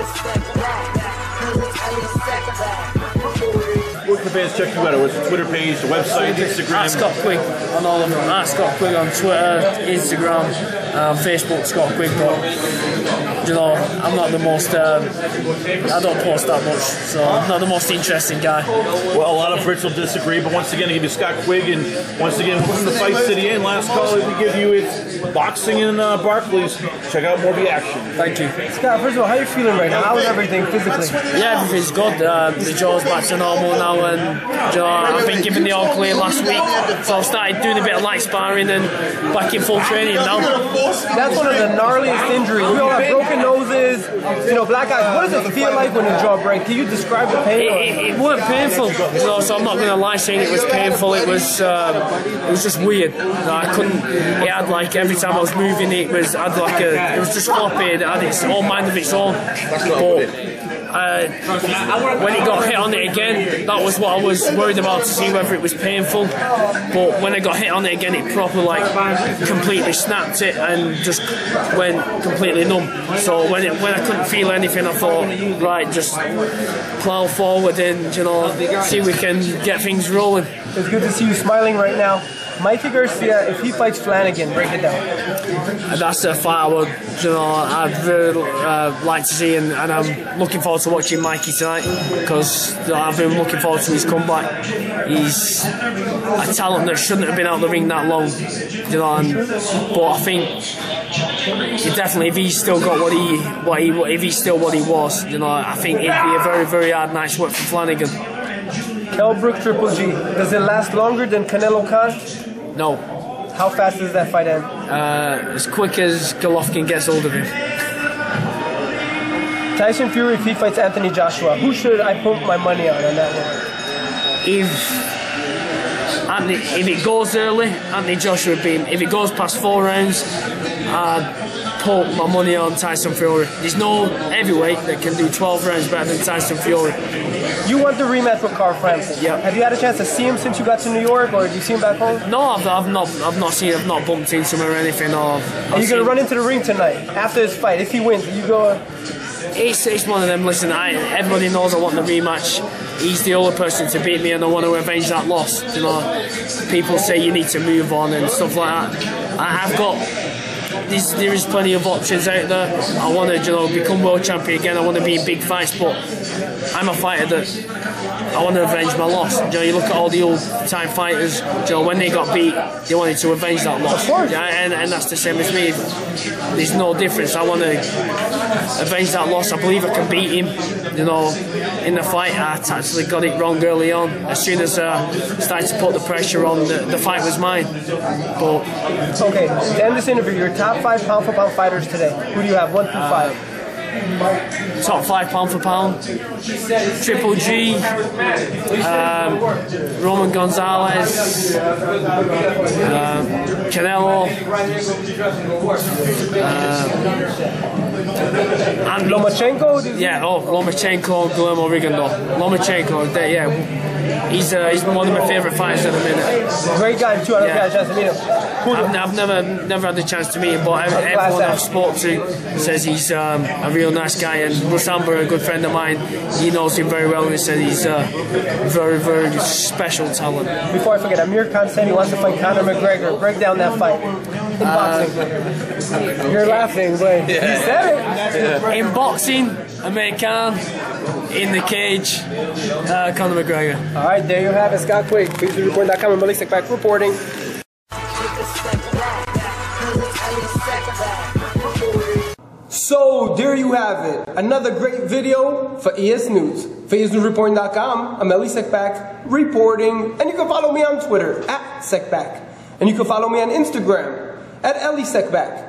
Where can the fans check you out? What's the Twitter page, the website, Instagram? At Scott Quigg on all of them. At Scott Quigg on Twitter, Instagram, um, Facebook, Scott Quigg. But you know, I'm not the most. Um, I don't post that much, so I'm not the most interesting guy. Well, a lot of Brits will disagree, but once again, I give you Scott Quigg, and once again, from the Fight City Inn, last call we give you is boxing in uh, Barclays. Check out more of the action. Thank you. Scott, first of all, how are you feeling right now? How is everything physically? Yeah, everything's good. Um, the jaw's back to normal now, and you know, I've been given the all clear last week, so I've started doing a bit of light sparring and back in full training now. That's one of the gnarliest injuries. We all have broken noses, you know, black eyes. What does it feel like when your jaw breaks? Can you describe the pain? it, it wasn't painful, you know, so I'm not going to lie saying it was painful. It was um, it was just weird. I couldn't. It had like every time I was moving, it was had like a. It was just floppy. It had its own mind of its own. But uh, when it got hit on it again, that was what I was worried about to see whether it was painful. But when I got hit on it again, it properly like completely snapped it and just went completely numb. So when it, when I couldn't feel anything, I thought, right, just plough forward and you know see if we can get things rolling. It's good to see you smiling right now. Mikey Garcia, if he fights Flanagan, break it down. That's a fight I would, you know, I'd really uh, like to see, and, and I'm looking forward to watching Mikey tonight because I've been looking forward to his comeback. He's a talent that shouldn't have been out of the ring that long, you know. And, but I think he definitely, if he's still got what he, what he, if he's still what he was, you know, I think it'd be a very, very hard night's work for Flanagan. Kell Brook Triple G, does it last longer than Canelo Khan? No, How fast does that fight end? uh, as quick as Golovkin gets hold of him. Tyson Fury, if he fights Anthony Joshua, who should I put my money on on that one? if Anthony, if it goes early, Anthony Joshua would beat him. If it goes past four rounds, I'd put my money on Tyson Fury. There's no heavyweight that can do 12 rounds better than Tyson Fury. You want the rematch with Carl Frampton. Yeah. Have you had a chance to see him since you got to New York, or did you see him back home? No, I've, I've not, I've not seen, I've not bumped into him or anything. Or I've Are you gonna run into the ring tonight after his fight? If he wins, you go. It's, it's one of them. Listen, I, everybody knows I want the rematch. He's the only person to beat me, and I want to avenge that loss. You know, people say you need to move on and stuff like that. I, I've got. There's, there is plenty of options out there. I want to, you know, become world champion again. I want to be in big fights, but I'm a fighter that I want to avenge my loss. You know, you look at all the old time fighters. You know, when they got beat, they wanted to avenge that loss. Of course. Yeah, and, and that's the same as me. There's no difference. I want to avenge that loss. I believe I can beat him. You know, in the fight, I actually got it wrong early on. As soon as I started to put the pressure on, the, the fight was mine. But Okay, to end this interview, your top five pound for pound fighters today. Who do you have? One through five. Top five pound for pound, Triple G, um, Roman Gonzalez, um, Canelo, um, Anthony Lomachenko. Yeah, oh, Lomachenko, Guillermo Rigondeaux. Lomachenko, they- yeah, he's uh, he's one of my favourite fighters at the minute. Great guy too. I Yeah. got a chance to meet him. I've, I've never never had the chance to meet him, but everyone I've spoke to says he's um, a real nice guy. And Rusamba, a good friend of mine, he knows him very well, and he said he's a very very special talent. Before I forget, Amir Khan said he wants to fight Conor McGregor. Break down that fight. In boxing. You're laughing, but he said it. In boxing, Amir Khan. In the cage, uh, Conor McGregor. All right, there you have it. Scott Quigg, FeatureReport.com, and Malik back reporting. So there you have it. Another great video for ES News. For ESNewsReporting.com, I'm Elie Seckbach reporting, and you can follow me on Twitter at Seckbach, and you can follow me on Instagram at Elie Seckbach.